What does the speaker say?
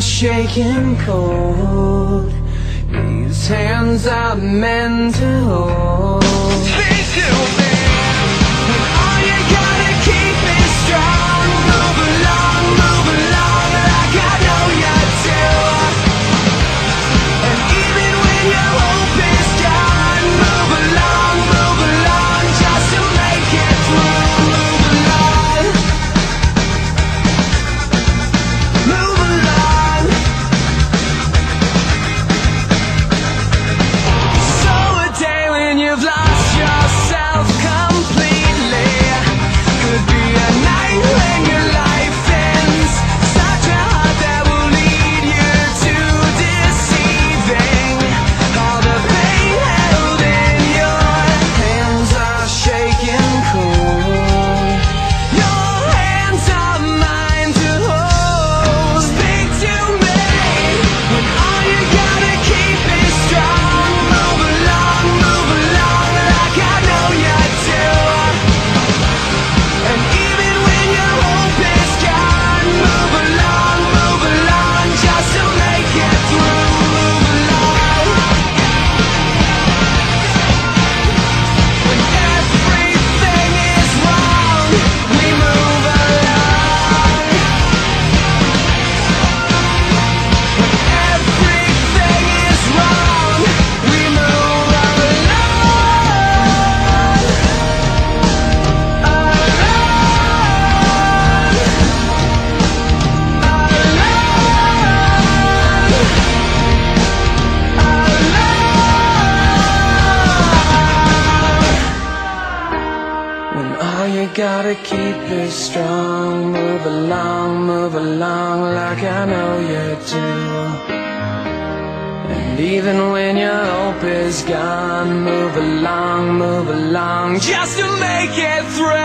shaking cold. These hands are meant to hold. When all you gotta keep is strong. Move along, move along like I know you do. And even when your hope is gone Move along, move along just to make it through.